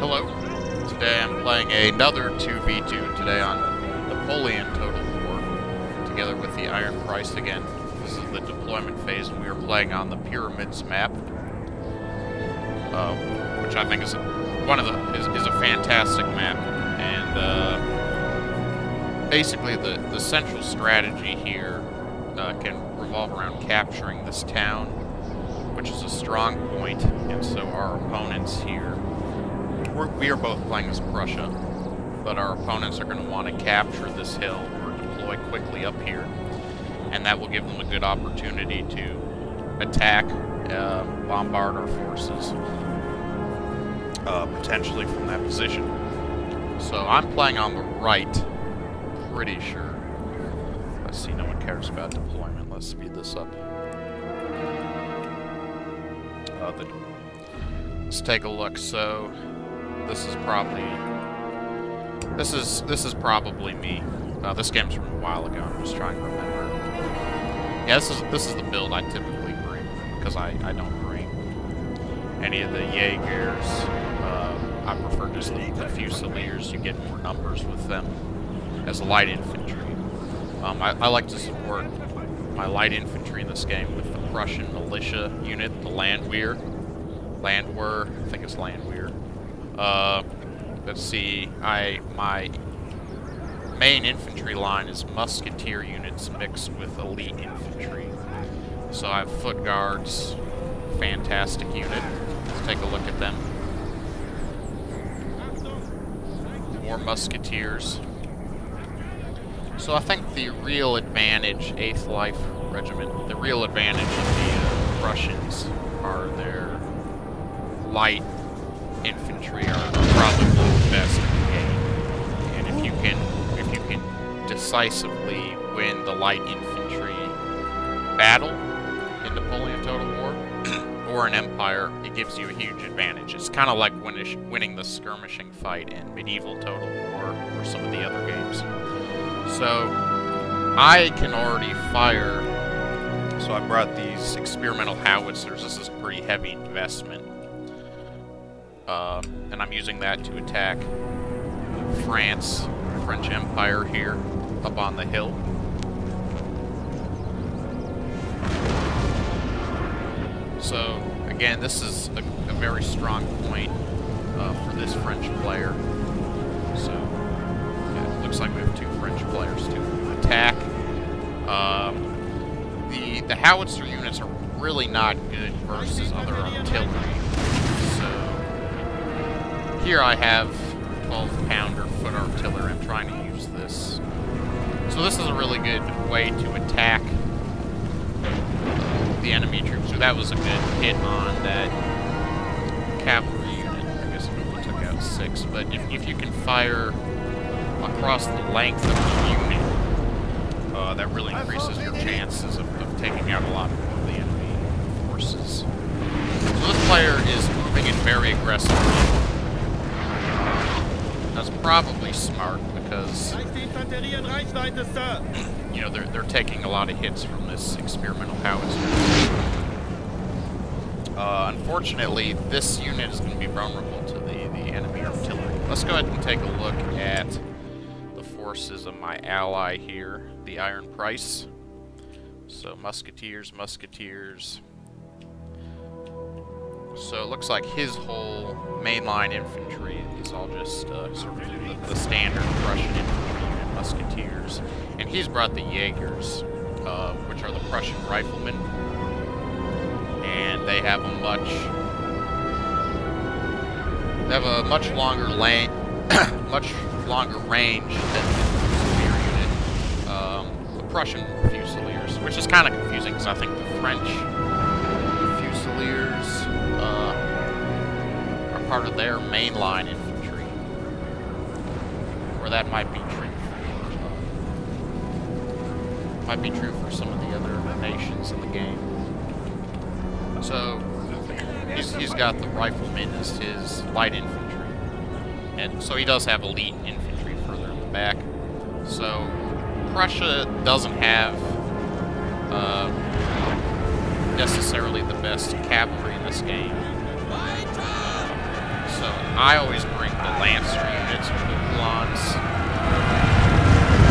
Hello. Today I'm playing another 2v2 today on Napoleon Total War, together with the Iron Price again. This is the deployment phase, and we are playing on the Pyramids map, uh, which I think is one of the is, is a fantastic map, and uh, basically the the central strategy here uh, can revolve around capturing this town, which is a strong point, and so our opponents here we're, we are both playing as Prussia, but our opponents are going to want to capture this hill or deploy quickly up here, and that will give them a good opportunity to attack, uh, bombard our forces, uh, potentially from that position. So I'm playing on the right, pretty sure. I see no one cares about deployment. Let's speed this up. Uh, the, let's take a look. So this is probably this is this is probably me. Uh, this game's from a while ago. I'm just trying to remember. Yeah, this is this is the build I typically bring because I I don't bring any of the Jaegers. Uh, I prefer just the, the Fusiliers. You get more numbers with them as light infantry. Um, I, I like to support my light infantry in this game with the Prussian militia unit, the Landwehr. Landwehr, I think it's Landwehr. Uh, let's see, I my main infantry line is musketeer units mixed with elite infantry. So I have foot guards, fantastic unit. Let's take a look at them. More musketeers. So I think the real advantage, 8th Life Regiment, the real advantage of the uh, Prussians are their light infantry are probably the best in the game. And if you can if you can decisively win the light infantry battle in Napoleon Total War or an Empire, it gives you a huge advantage. It's kind of like winning the skirmishing fight in Medieval Total War or some of the other games. So I can already fire so I brought these experimental howitzers. This is a pretty heavy investment. Uh, and I'm using that to attack France, French Empire here, up on the hill. So, again, this is a, a very strong point uh, for this French player. So, yeah, it looks like we have two French players to attack. Um, the, the howitzer units are really not good versus other artillery here I have 12 pounder foot artillery. I'm trying to use this. So this is a really good way to attack the enemy troops. So that was a good hit on that cavalry unit. I guess it only took out six. But if, if you can fire across the length of the unit, uh, that really increases your chances of, of taking out a lot of the enemy forces. So this player is moving in very aggressively. That's probably smart because you know they're they're taking a lot of hits from this experimental howitzer. Uh, unfortunately, this unit is going to be vulnerable to the the enemy artillery. Let's go ahead and take a look at the forces of my ally here, the Iron Price. So musketeers, musketeers. So it looks like his whole mainline infantry is all just uh, sort of the, the, standard Prussian infantry unit, musketeers. And he's brought the Jaegers, uh, which are the Prussian riflemen. And they have a much... They have a much longer lane, much longer range than the Fusilier unit. Um, the Prussian Fusiliers, which is kind of confusing because I think the French part of their mainline infantry. Or that might be true for, uh, might be true for some of the other nations in the game. So, he's, he's got the riflemen as his light infantry. And so he does have elite infantry further in the back. So, Prussia doesn't have uh, necessarily the best cavalry in this game. I always bring the Lancer units or the Uhlans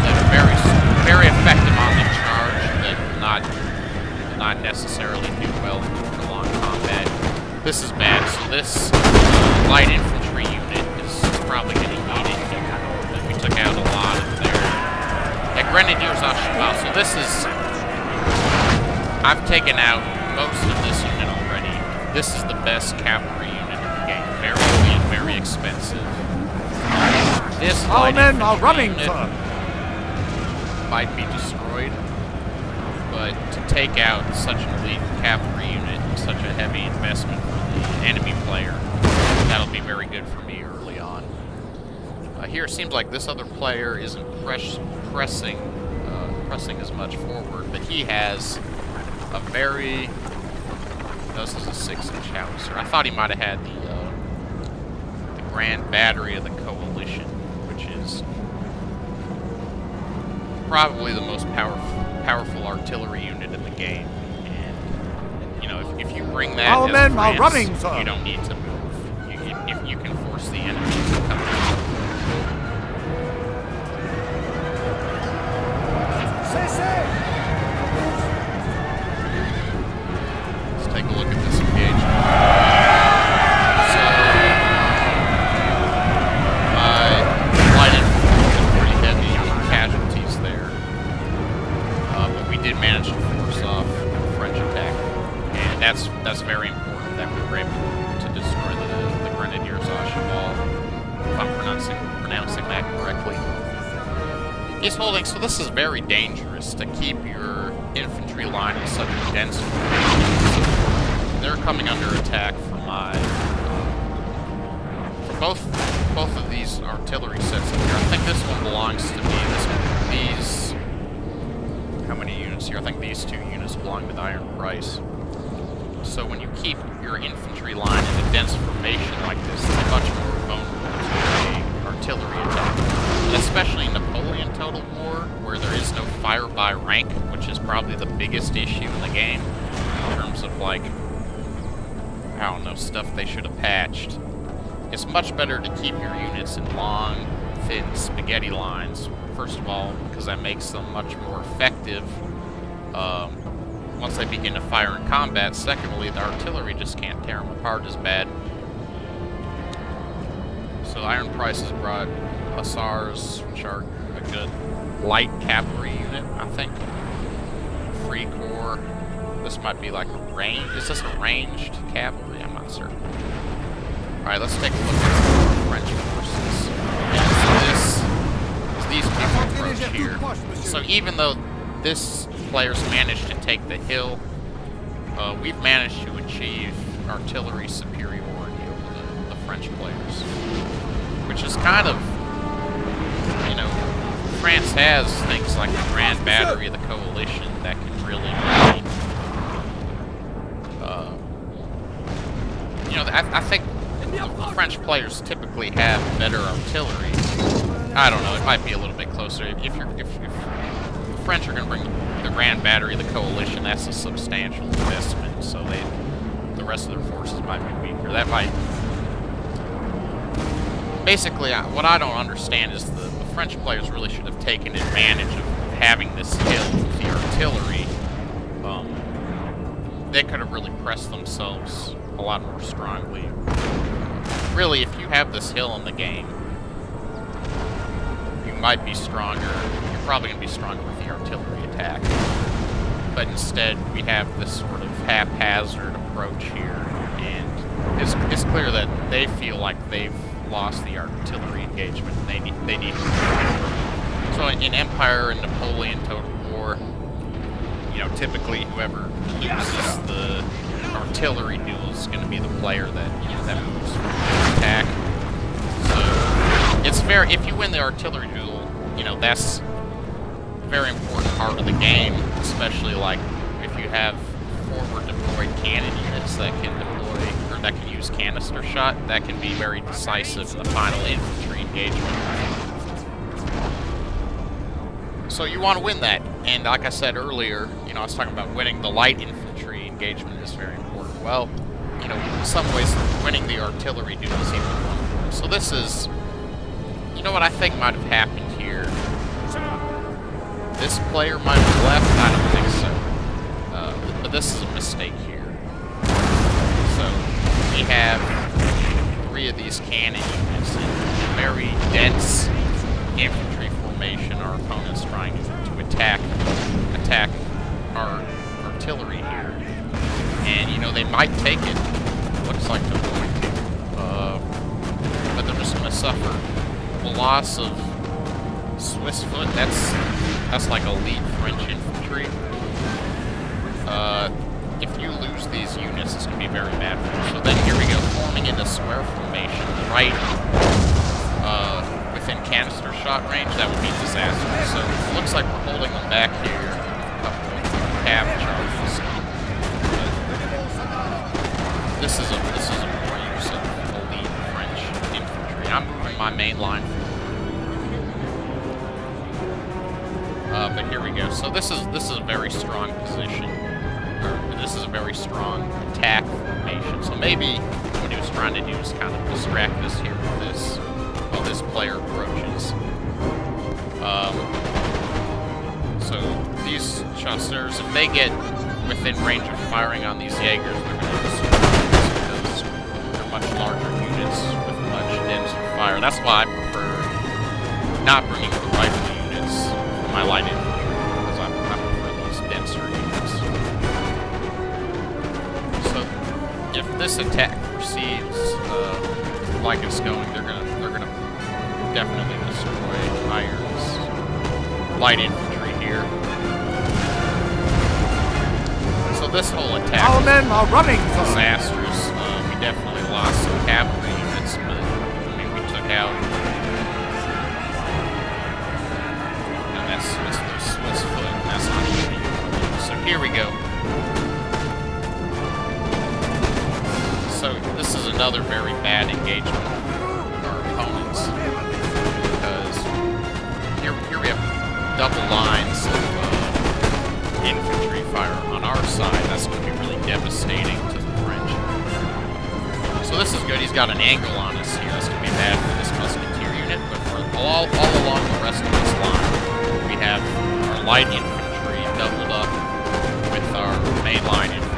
that are very, very effective on the charge, will not, not necessarily do well in prolonged combat. This is bad, so this light infantry unit is probably going to need it. We took out a lot of their... Yeah, Grenadiers à Cheval, so this is... I've taken out most of this unit already. This is the best cavalry unit in the game. Very very expensive. This Our men are running. Might be destroyed, but to take out such an elite cavalry unit, and such a heavy investment for the enemy player, that'll be very good for me early on. Uh, here it seems like this other player isn't press pressing uh, pressing as much forward, but he has a very this is a six-inch howitzer. I thought he might have had the Grand Battery of the Coalition, which is probably the most powerful powerful artillery unit in the game. And you know, if, if you bring that, our men France, are running, sir. You don't need to move. You, if you can force the enemy to come out. so Price. So when you keep your infantry line in a dense formation like this, they're much more vulnerable to artillery attack. And especially in Napoleon Total War, where there is no fire by rank, which is probably the biggest issue in the game, in terms of, like, I don't know, stuff they should have patched. It's much better to keep your units in long, thin spaghetti lines, first of all, because that makes them much more effective um, once they begin to fire in combat. Secondly, the artillery just can't tear them apart as bad. So Iron Price has brought Hussars, which are a good light cavalry unit, I think. Free Corps. This might be like a range. Is this a ranged cavalry? I'm not certain. Alright, let's take a look at French forces. This is these people approach here. So even though this player's managed to take the hill, uh, we've managed to achieve artillery superiority over the, the French players. Which is kind of you know, France has things like the Grand Battery of the Coalition that can really, really uh, you know, I, I think the French players typically have better artillery. I don't know, it might be a little bit closer. If, you're, if, if the French are going to bring the Grand Battery of the Coalition, that's a substantial investment, so they, the rest of their forces might be weaker. That might basically, what I don't understand is the, the, French players really should have taken advantage of having this hill with the artillery. Um, they could have really pressed themselves a lot more strongly. Really, if you have this hill in the game, you might be stronger. Probably going to be stronger with the artillery attack. But instead, we have this sort of haphazard approach here, and it's, it's clear that they feel like they've lost the artillery engagement. They need they need. So in Empire and Napoleon Total War, you know, typically whoever loses the artillery duel is going to be the player that you know that moves attack. So it's very if you win the artillery duel, you know that's very important part of the game, especially like if you have forward deployed cannon units that can deploy or that can use canister shot, that can be very decisive in the final infantry engagement. So you want to win that, and like I said earlier, you know, I was talking about winning the light infantry engagement is very important. Well, you know, in some ways, winning the artillery duel is even more So this is... You know what I think might have happened? This player might have left? I don't think so. Uh, but this is a mistake here. So, we have three of these cannon units in very dense infantry formation. Our opponent's trying to attack attack our artillery here. And, you know, they might take it. Looks like they're going to. Uh, but they're just going to suffer the loss of Swiss foot. That's that's like elite French infantry. Uh, if you lose these units, it's to be very bad for you. So then here we go, forming in a square formation, right uh, within canister shot range, that would be disastrous. So it looks like we're holding them back here. A couple cav charges. This is a this is a more use of elite French infantry. I'm moving my main line Uh, but here we go. So this is this is a very strong position. Or this is a very strong attack formation. So maybe what he was trying to do is kind of distract us here with this while this player approaches. Um, so these chasseurs, if they get within range of firing on these Jaegers, they're going to because they're much larger units with much denser fire. That's why I prefer not bringing the rifle attack proceeds uh, like it's going, they're gonna they're gonna definitely destroy Iron's light infantry here. So this whole attack Our men are running, disastrous. Uh, we definitely lost some cavalry So this is another very bad engagement with our opponents because here, here we have double lines of uh, infantry fire on our side. That's going to be really devastating to the French. So this is good. He's got an angle on us here. That's going to be bad for this musketeer unit, but for all, all along the rest of this line, we have our light infantry doubled up with our main line infantry.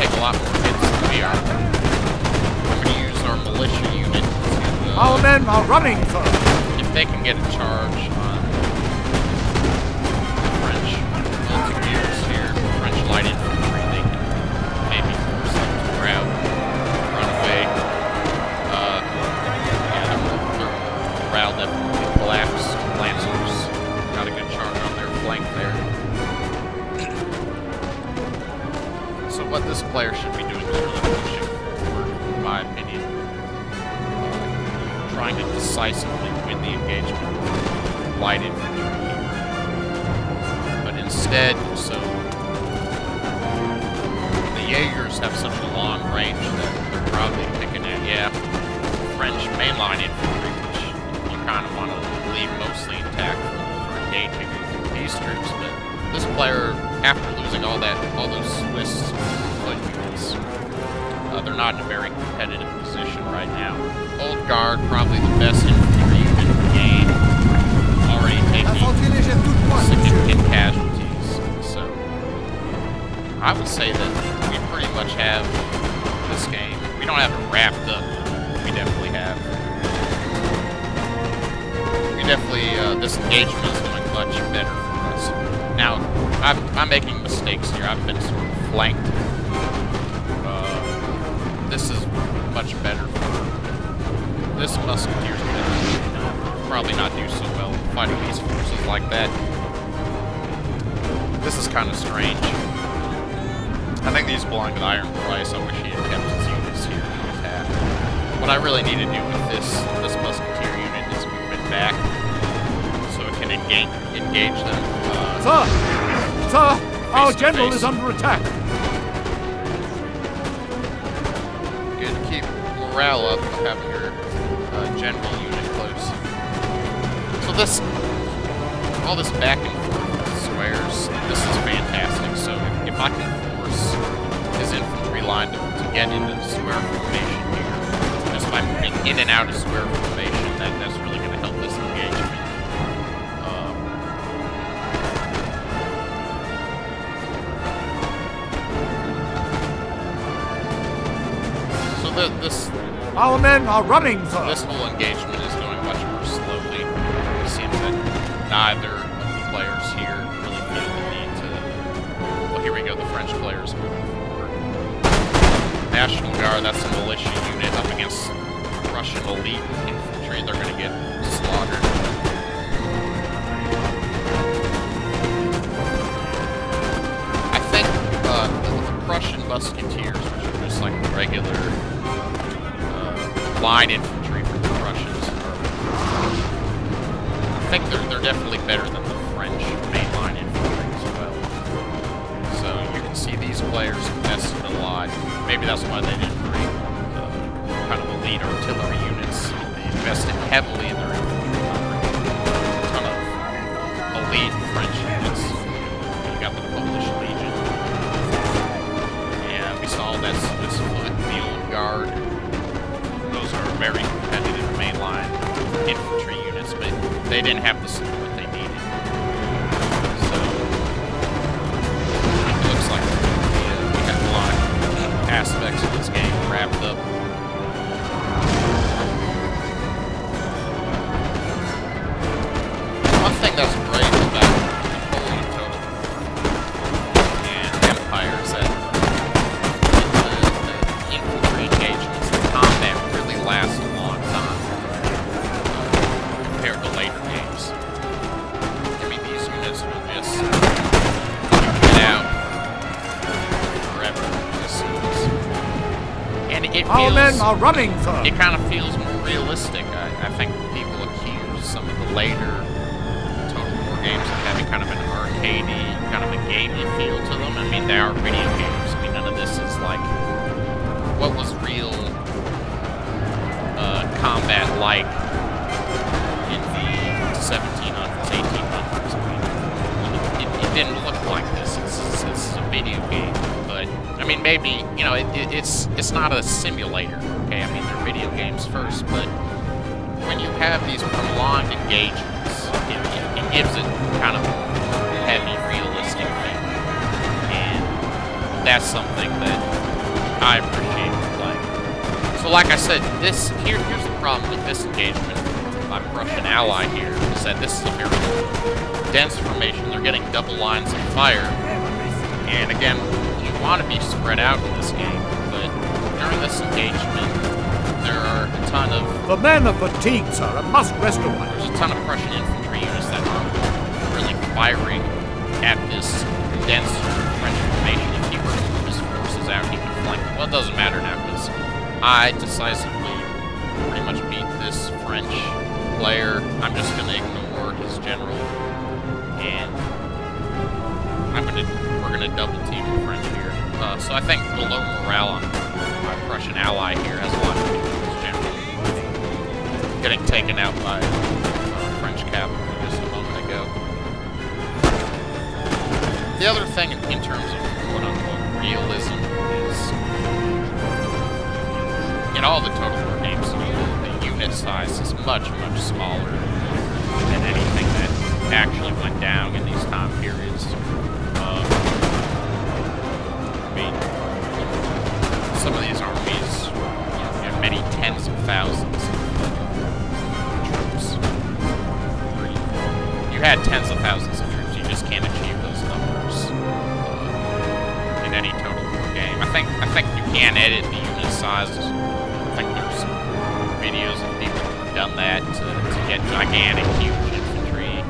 Take a lot more hits than we are. We're gonna use our militia unit to, uh, Our men are running, sir. if they can get a charge these troops. But this player, after losing all that, all those Swiss foot units, uh, they're not in a very competitive position right now. Old Guard, probably the best infantry unit in the game, already taking significant casualties. So I would say that we pretty much have this game. We don't have it wrapped up. but We definitely have. We definitely uh, this engagement is going much better. Now I'm I'm making mistakes here. I've been sort of flanked. Uh, this is much better this musketeer's gonna probably not do so well fighting these forces like that. This is kind of strange. I think these belong to Iron Price. I wish he had kept his units here in the attack. What I really need to do with this this musketeer unit is move it back so it can engage engage them. Sir! Sir! Our Face to general face. is under attack. good to keep morale up by having your uh, general unit close. So this, all this back and forth squares, this is fantastic. So if, if I can force his infantry line to, to get into the square formation here. Just by moving in and out of square formation, that, that's really Our men are running, sir. this whole engagement is going much more slowly. It seems that neither of the players here really feel the need to. Well, here we go. The French players moving forward. National Guard. That's a militia unit up against Prussian elite infantry. They're going to get slaughtered. I think uh, the, Prussian musketeers, which are just like regular line infantry from the Prussians, I think they're, they're definitely better than the French mainline infantry as well. So you can see these players invested a lot. Maybe that's why they didn't bring uh, kind of elite artillery units. They invested heavily in their infantry. A ton of elite French units. You got the Polish Legion. And we saw this, this foot Field Guard. Very competitive mainline infantry units, but they didn't have the support they needed. So, it looks like we, uh, have a lot of aspects running, it kind of feels more realistic. I, I think people accuse some of the later Total War games of having kind of an arcadey, kind of a gamey feel to them. I mean, they are video games. I mean, none of this is like what was real uh, combat like in the 1700s, 1800s. I mean, it, it didn't look like this. It's, it's, it's a video game, but I mean, maybe you know, it, it, it's it's not a simulator. Okay, I mean, they're video games first, but when you have these prolonged engagements, it, it, it gives it kind of heavy, realistic feel, and that's something that I appreciate playing. So, like I said, this here here's the problem with this engagement. My Prussian ally here is that this is a very dense formation. They're getting double lines of fire, and again, you want to be spread out in this game, during this engagement, there are a ton of The men are fatigued, sir, and must rest a while. there's a ton of Prussian infantry units that are really firing at this dense French formation. If he were to move his forces out, he could flank. Well, it doesn't matter now because I decisively pretty much beat this French player. I'm just going to ignore his general, and I'm going to we're going to double team the French here. Uh, so I think the low morale on my Prussian ally here has a lot his general getting taken out by uh, French cavalry just a moment ago. The other thing in, in terms of quote-unquote realism is in all the Total War games, the unit size is much, much smaller than anything that actually went down in these time periods. Uh, I mean, many tens of thousands of troops. You had tens of thousands of troops. You just can't achieve those numbers uh, in any total war game. I think I think you can edit the unit sizes. I think there's videos of people who've done that to, to get gigantic, huge infantry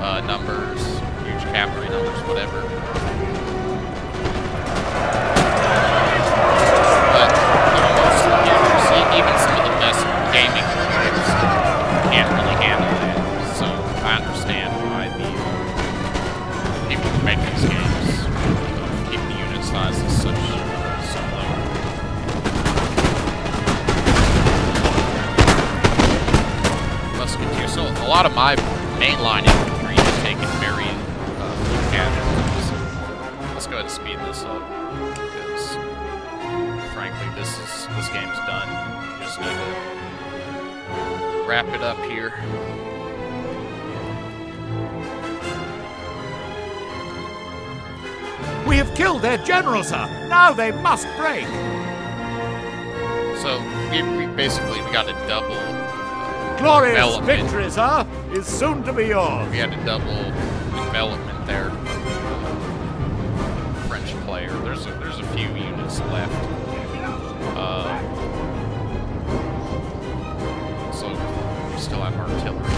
uh, numbers, huge cavalry numbers, whatever. Gaming computers, can't really handle that. So I understand why the people who make these games keep the unit sizes such so low. Musketeer. So a lot of my mainline infantry is taking very uh, few. Let's go ahead and speed this up this is this game's done. We just need to wrap it up here. We have killed their general, sir. Now they must break. So we, we basically we got a double. uh, Glorious Development. victory, sir, is soon to be yours. We had a double development there. French player. There's a, there's a few units left. Uh, still have artillery. To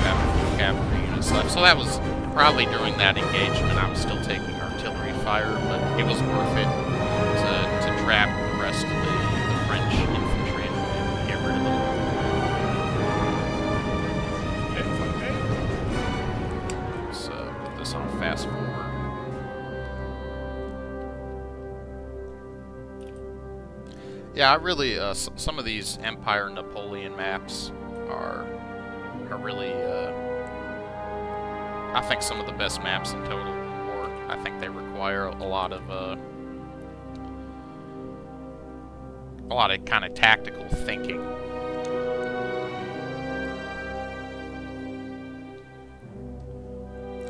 have a few cavalry units left. So that was probably during that engagement. I was still taking artillery fire, but it was worth it to to trap the rest of the, the French infantry and, and get rid of them. So put this on fast forward. Yeah, I really uh, some of these Empire Napoleon maps are are really uh, I think some of the best maps in Total War. I think they require a lot of uh, a lot of kind of tactical thinking.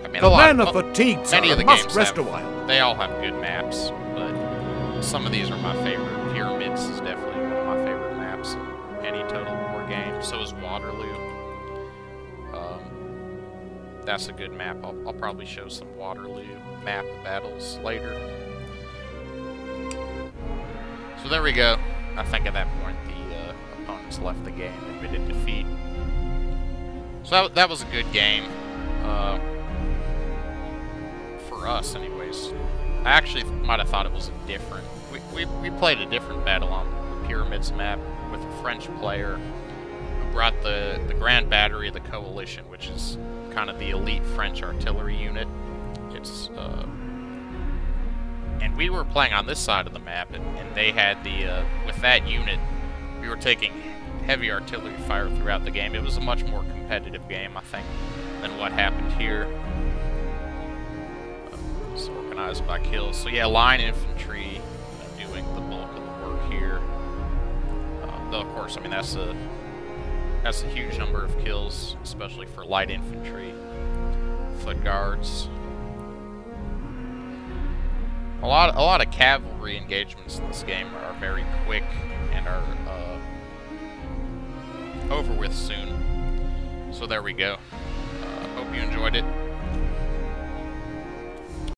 I mean, a The lot, men are mo- fatigued, many of the must games rest have- a while. they all have good maps, but some of these are my favorite. Pyramids is definitely one of my favorite maps in any Total. So is Waterloo. Um, that's a good map. I'll, I'll probably show some Waterloo map battles later. So there we go. I think at that point the uh, opponents left the game, admitted defeat. So that, that was a good game. Uh, for us, anyways. I actually might have thought it was a different. We, we, we played a different battle on the Pyramids map with a French player brought the, the Grand Battery of the Coalition, which is kind of the elite French artillery unit. It's, uh, and we were playing on this side of the map, and, and they had the, uh, with that unit, we were taking heavy artillery fire throughout the game. It was a much more competitive game, I think, than what happened here. It's organized by kills. So yeah, line infantry uh, doing the bulk of the work here. Uh, though of course, I mean that's a that's a huge number of kills, especially for light infantry, foot guards. A lot, a lot of cavalry engagements in this game are very quick and are uh, over with soon. So there we go. Uh, hope you enjoyed it.